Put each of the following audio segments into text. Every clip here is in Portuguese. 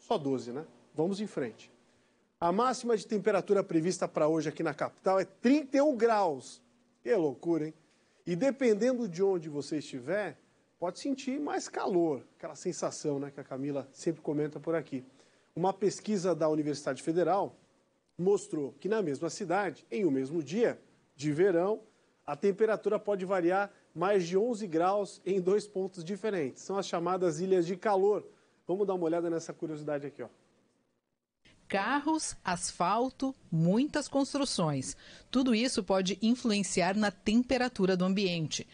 Só 12, né? Vamos em frente. A máxima de temperatura prevista para hoje aqui na capital é 31 graus. Que loucura, hein? E dependendo de onde você estiver, pode sentir mais calor, aquela sensação né, que a Camila sempre comenta por aqui. Uma pesquisa da Universidade Federal mostrou que na mesma cidade, em um mesmo dia de verão, a temperatura pode variar mais de 11 graus em dois pontos diferentes. São as chamadas ilhas de calor. Vamos dar uma olhada nessa curiosidade aqui, ó. Carros, asfalto, muitas construções. Tudo isso pode influenciar na temperatura do ambiente.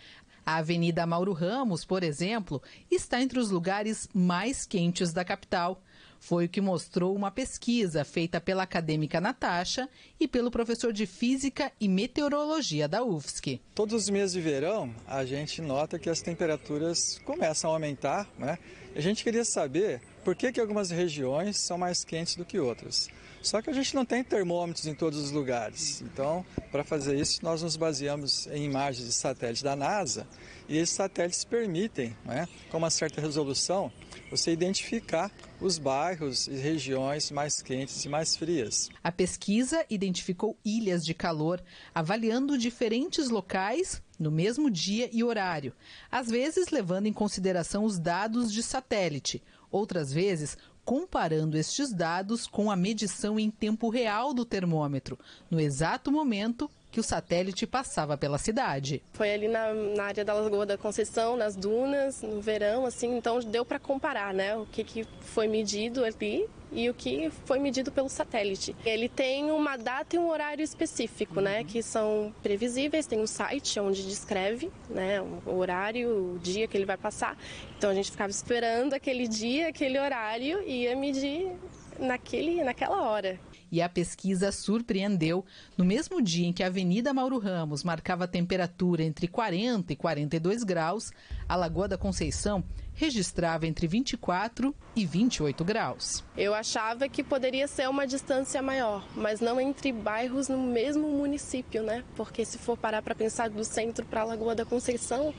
A Avenida Mauro Ramos, por exemplo, está entre os lugares mais quentes da capital. Foi o que mostrou uma pesquisa feita pela acadêmica Natasha e pelo professor de Física e Meteorologia da UFSC. Todos os meses de verão, a gente nota que as temperaturas começam a aumentar, né? A gente queria saber por que, que algumas regiões são mais quentes do que outras. Só que a gente não tem termômetros em todos os lugares. Então, para fazer isso, nós nos baseamos em imagens de satélite da NASA e esses satélites permitem, né, com uma certa resolução, você identificar os bairros e regiões mais quentes e mais frias. A pesquisa identificou ilhas de calor, avaliando diferentes locais no mesmo dia e horário, às vezes levando em consideração os dados de satélite, outras vezes comparando estes dados com a medição em tempo real do termômetro, no exato momento que o satélite passava pela cidade. Foi ali na, na área da Lagoa da Conceição, nas dunas, no verão, assim, então deu para comparar, né, o que, que foi medido ali e o que foi medido pelo satélite. Ele tem uma data e um horário específico, né, uhum. né, que são previsíveis. Tem um site onde descreve, né, o horário, o dia que ele vai passar. Então a gente ficava esperando aquele dia, aquele horário e ia medir naquele, naquela hora. E a pesquisa surpreendeu. No mesmo dia em que a Avenida Mauro Ramos marcava temperatura entre 40 e 42 graus, a Lagoa da Conceição registrava entre 24 e 28 graus. Eu achava que poderia ser uma distância maior, mas não entre bairros no mesmo município, né? Porque se for parar para pensar do centro para a Lagoa da Conceição,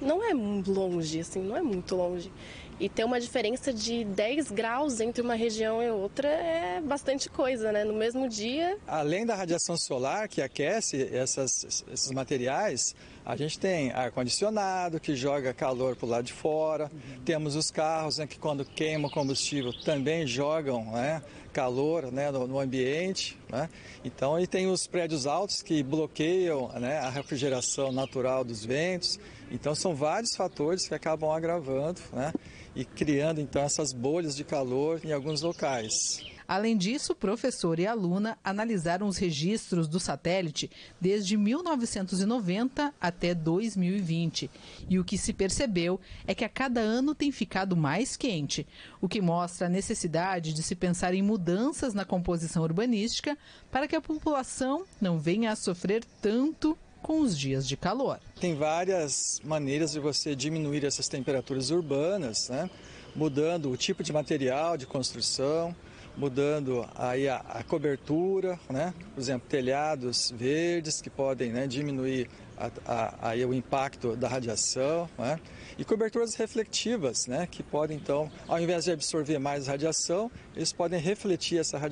não é longe, assim, não é muito longe. E ter uma diferença de 10 graus entre uma região e outra é bastante coisa, né? No mesmo dia. Além da radiação solar que aquece essas, esses materiais, a gente tem ar-condicionado que joga calor para o lado de fora, uhum. temos os carros né, que quando queimam combustível também jogam né, calor né, no, no, ambiente. Né? Então, e tem os prédios altos que bloqueiam né, a refrigeração natural dos ventos. Então, são vários fatores que acabam agravando né, e criando então essas bolhas de calor em alguns locais. Além disso, professor e aluna analisaram os registros do satélite desde 1990 até 2020. E o que se percebeu é que a cada ano tem ficado mais quente, o que mostra a necessidade de se pensar em mudanças na composição urbanística para que a população não venha a sofrer tanto com os dias de calor. Tem várias maneiras de você diminuir essas temperaturas urbanas, né? mudando o tipo de material de construção, mudando aí a, a, cobertura, né? Por exemplo, telhados verdes que podem né, diminuir a, a, aí o impacto da radiação, né? E coberturas reflectivas, né? Que podem então, ao invés de absorver mais radiação, eles podem refletir essa radiação